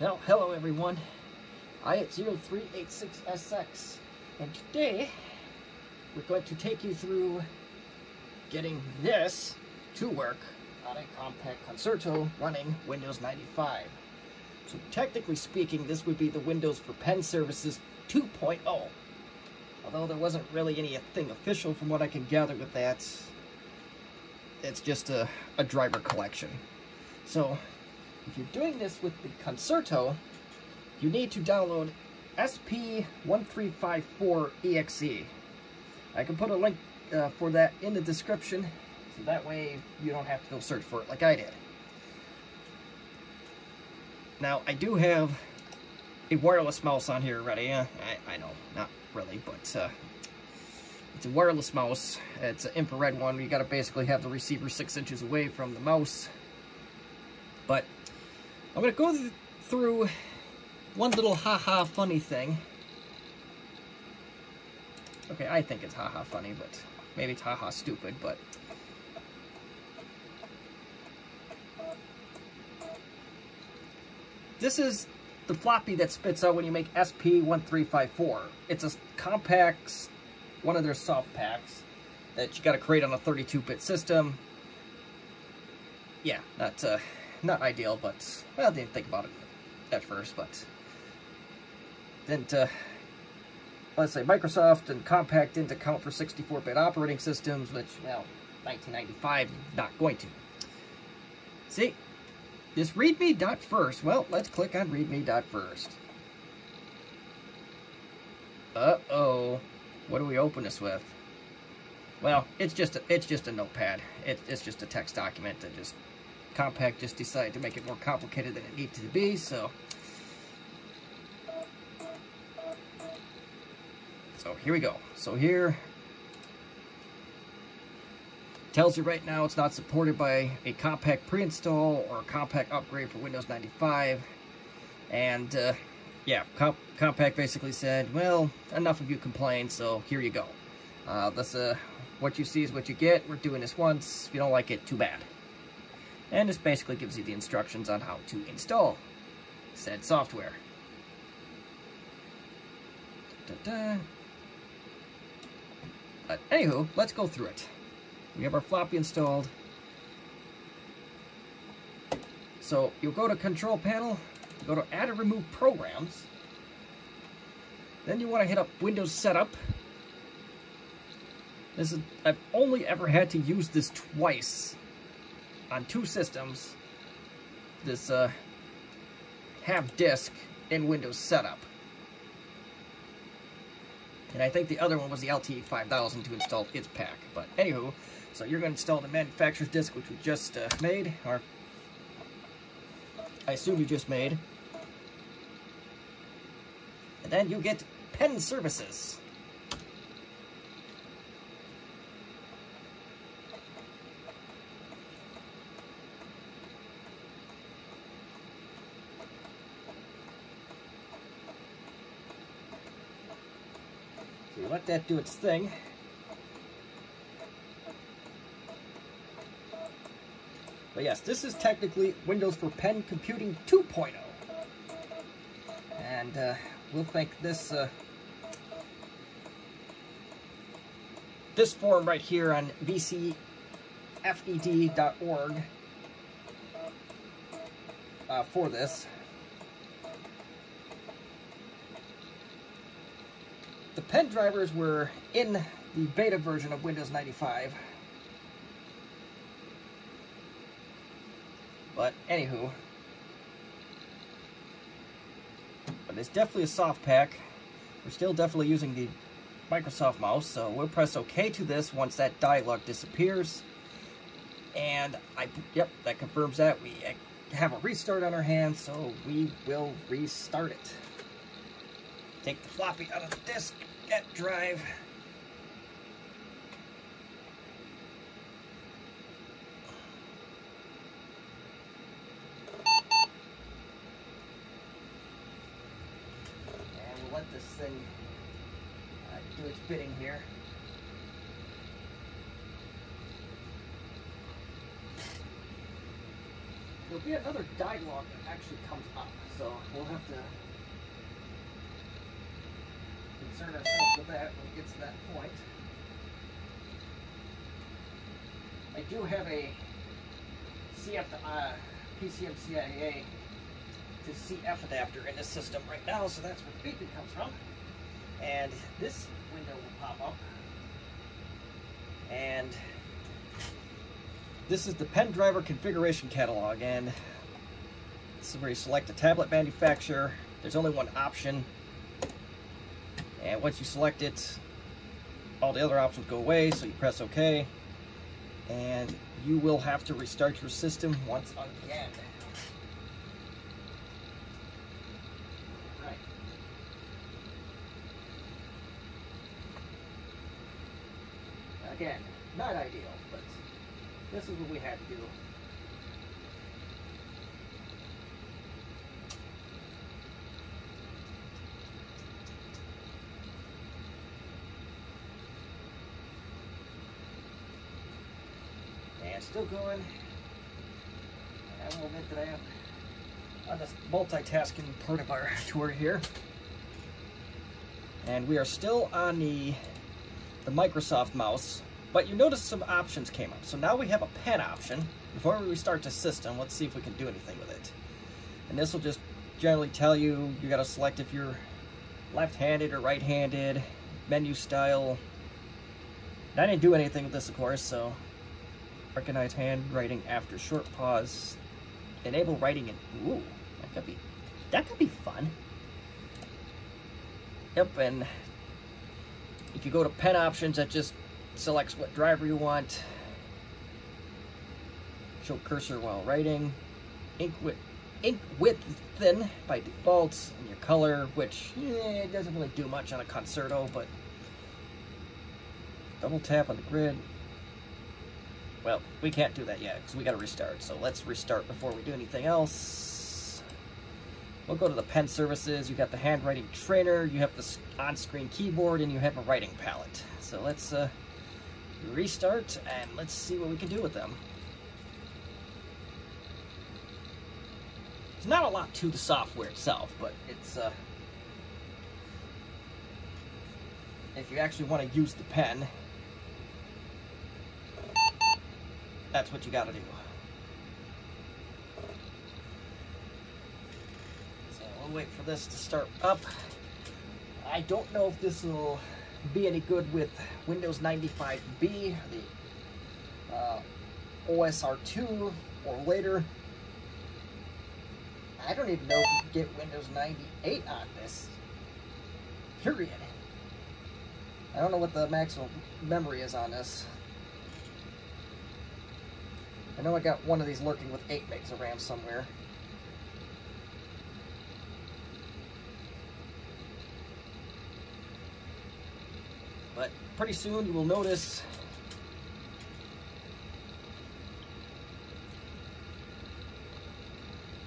Well, hello everyone. i80386SX, and today we're going to take you through getting this to work on a Compaq Concerto running Windows 95. So technically speaking, this would be the Windows for Pen Services 2.0. Although there wasn't really anything official from what I can gather with that. It's just a, a driver collection. So if you're doing this with the Concerto, you need to download SP1354EXE. I can put a link uh, for that in the description, so that way you don't have to go search for it like I did. Now, I do have a wireless mouse on here already. Uh, I, I know, not really, but uh, it's a wireless mouse. It's an infrared one. You got to basically have the receiver six inches away from the mouse. But I'm going to go th through one little haha -ha funny thing. Okay, I think it's haha -ha funny, but maybe it's haha -ha stupid, but... This is the floppy that spits out when you make SP1354. It's a Compaq, one of their SoftPaqs, that you got to create on a 32-bit system. Yeah, not, uh, not ideal, but, well, I didn't think about it at first, but didn't, uh, let's say Microsoft and Compaq didn't account for 64-bit operating systems, which, well, 1995, not going to. See, this readme dot first. Well, let's click on readme dot first. Uh-oh. What do we open this with? Well, it's just a, it's just a notepad. It, it's just a text document that just Compaq just decided to make it more complicated than it needed to be, so... So here we go. So here, tells you right now it's not supported by a Compaq pre-install or a Compaq upgrade for Windows 95. And, uh, yeah, Comp Compaq basically said, well, enough of you complain, so here you go. Uh, this, uh, what you see is what you get. We're doing this once. If you don't like it, too bad. And this basically gives you the instructions on how to install said software. Da -da. But anywho, let's go through it. We have our floppy installed. So you'll go to Control Panel, go to Add and Remove Programs. Then you want to hit up Windows Setup. This is I've only ever had to use this twice on two systems. This uh, have disk in Windows Setup. And I think the other one was the LTE 5000 to install its pack. But anywho, so you're going to install the manufacturer's disk, which we just uh, made, or I assume you just made. And then you get pen services. Let that do its thing. But yes, this is technically Windows for Pen Computing 2.0. And uh, we'll thank this uh, this forum right here on vcfed.org uh, for this. The pen drivers were in the beta version of Windows 95. But anywho, but it's definitely a SoftPaq. We're still definitely using the Microsoft mouse, so we'll press OK to this once that dialog disappears. And I, yep, that confirms that. We have a restart on our hands, so we will restart it. Take the floppy out of the disk, get drive. And we'll let this thing uh, do its bidding here. there'll be another dialogue that actually comes up, so we'll have to concern ourselves with that when it gets to that point. I do have a CF uh, PCMCIA to CF adapter in the system right now, so that's where the beeping comes from. And this window will pop up. And this is the pen driver configuration catalog, and this is where you select a tablet manufacturer. There's only one option, and once you select it, all the other options go away, so you press OK, and you will have to restart your system once again. Right. Again, not ideal, but this is what we had to do. And still going. I will admit that I am on this multitasking part of our tour here. And we are still on the, the Microsoft mouse, but you notice some options came up. So now we have a pen option. Before we restart the system, let's see if we can do anything with it. And this will just generally tell you, you gotta select if you're left-handed or right-handed, menu style. And I didn't do anything with this, of course, so recognize handwriting after short pause, enable writing in, ooh, that could be, that could be fun. Yep, and if you go to pen options, that just selects what driver you want. Show cursor while writing. Ink width, ink width thin by default, and your color, which eh, doesn't really do much on a Concerto, but double tap on the grid. Well, we can't do that yet because we got to restart. So let's restart before we do anything else. We'll go to the pen services. You got the handwriting trainer, you have the on-screen keyboard, and you have a writing palette. So let's uh, restart and let's see what we can do with them. There's not a lot to the software itself, but it's uh, if you actually want to use the pen, that's what you got to do. So we'll wait for this to start up. I don't know if this will be any good with Windows 95B, the uh, OSR2, or later. I don't even know if you can get Windows 98 on this. Period. I don't know what the maximum memory is on this. I know I got one of these lurking with 8 megs of RAM somewhere. But pretty soon you will notice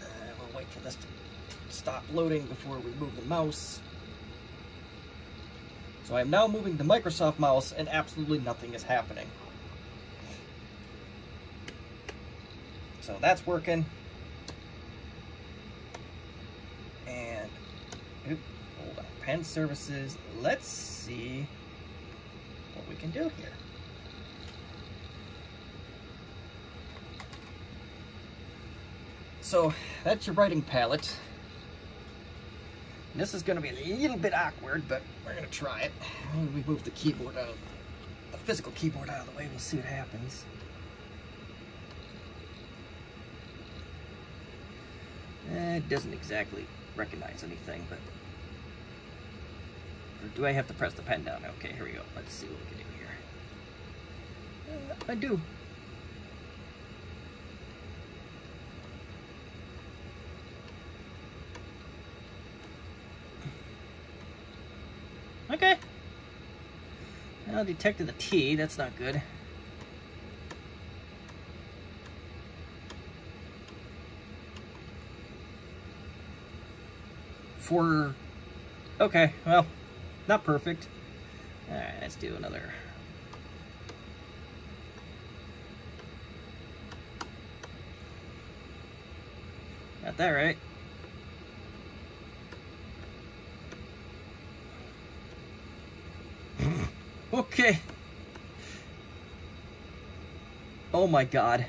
uh, we'll wait for this to stop loading before we move the mouse. So I am now moving the Microsoft mouse and absolutely nothing is happening. So that's working. And oop, hold on, pen services. Let's see what we can do here. So that's your writing palette. This is going to be a little bit awkward, but we're going to try it. We move the keyboard out, the physical keyboard out of the way. We'll see what happens. Eh, it doesn't exactly recognize anything, but... Or do I have to press the pen down? Okay, here we go. Let's see what we can do here. Uh, I do. Okay. Well, detected the T. That's not good. For... Okay, well, not perfect. Alright, let's do another... Got that right. okay. Oh my god.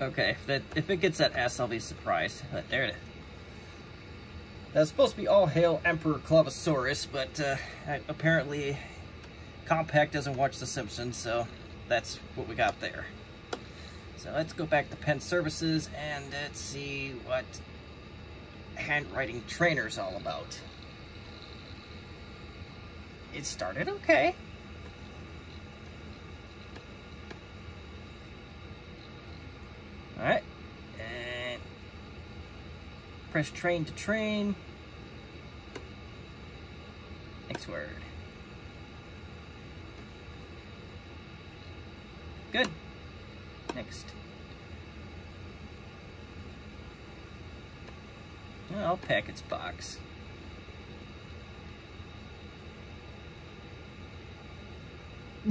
Okay, if, if it gets that S, I'll be surprised. But there it is. That's supposed to be all hail Emperor Clavosaurus, but uh, apparently Compaq doesn't watch The Simpsons, so that's what we got there. So let's go back to Pen Services and let's see what handwriting trainer's all about. It started okay. Alright. And press train to train. Next word. Good. Next. I'll pack its box.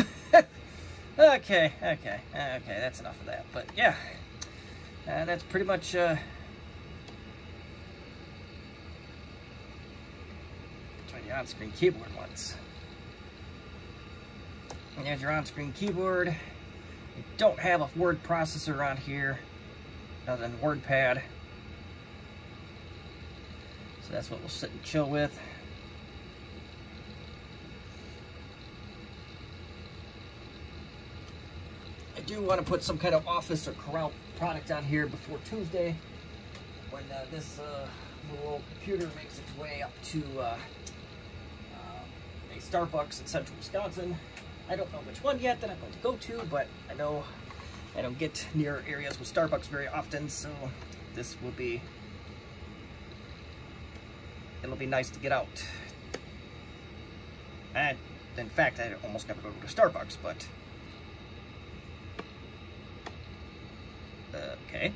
okay, okay, okay, that's enough of that. But yeah, uh, that's pretty much uh, try the on-screen keyboard once. And there's your on-screen keyboard. You don't have a word processor on here other than WordPad. So that's what we'll sit and chill with. I do want to put some kind of office or Corel product on here before Tuesday when uh, this uh, little computer makes its way up to uh, a Starbucks in central Wisconsin. I don't know which one yet that I'm going to go to, but I know I don't get near areas with Starbucks very often, so this will be, it'll be nice to get out. And in fact, I almost never go to Starbucks, but Okay.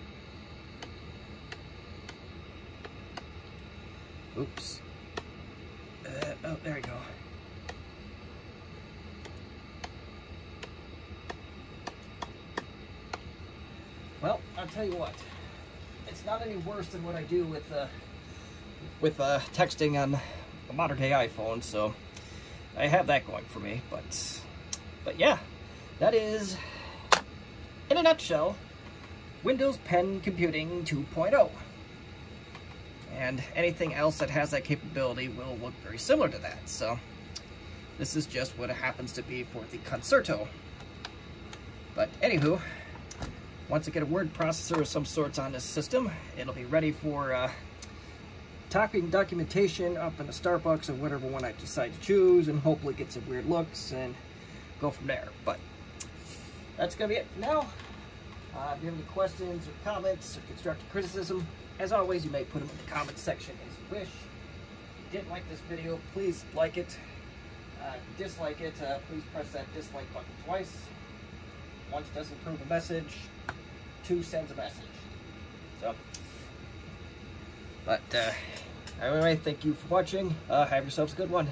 Oops. Uh, oh, there we go. Well, I'll tell you what. It's not any worse than what I do with uh, with uh, texting on a modern day iPhone, so I have that going for me. But, but yeah, that is, in a nutshell, Windows Pen Computing 2.0. And anything else that has that capability will look very similar to that. So this is just what it happens to be for the Concerto. But anywho, once I get a word processor of some sorts on this system, it'll be ready for uh, typing documentation up in the Starbucks or whatever one I decide to choose and hopefully get some weird looks and go from there. But that's going to be it for now. Uh, if you have any questions or comments or constructive criticism, as always, you may put them in the comments section as you wish. If you didn't like this video, please like it. Uh, dislike it, uh, please press that dislike button twice. Once it doesn't approve a message, two sends a message. So, but uh, anyway, thank you for watching. Uh, have yourselves a good one.